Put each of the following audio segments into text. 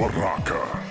Baraka.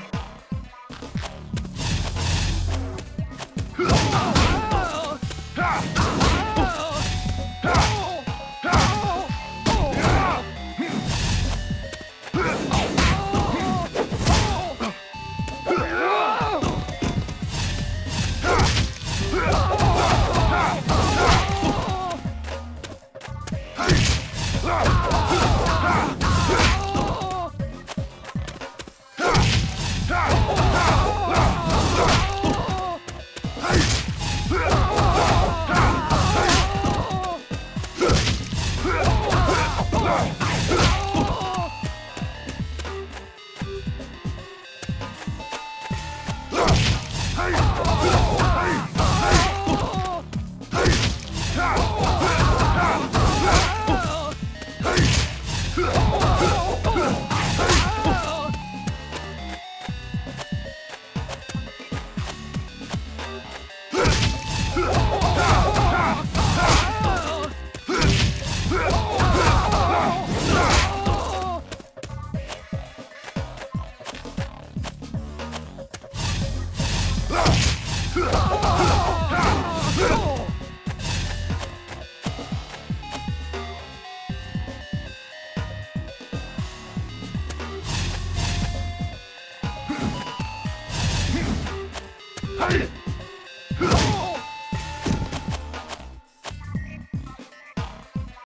あ。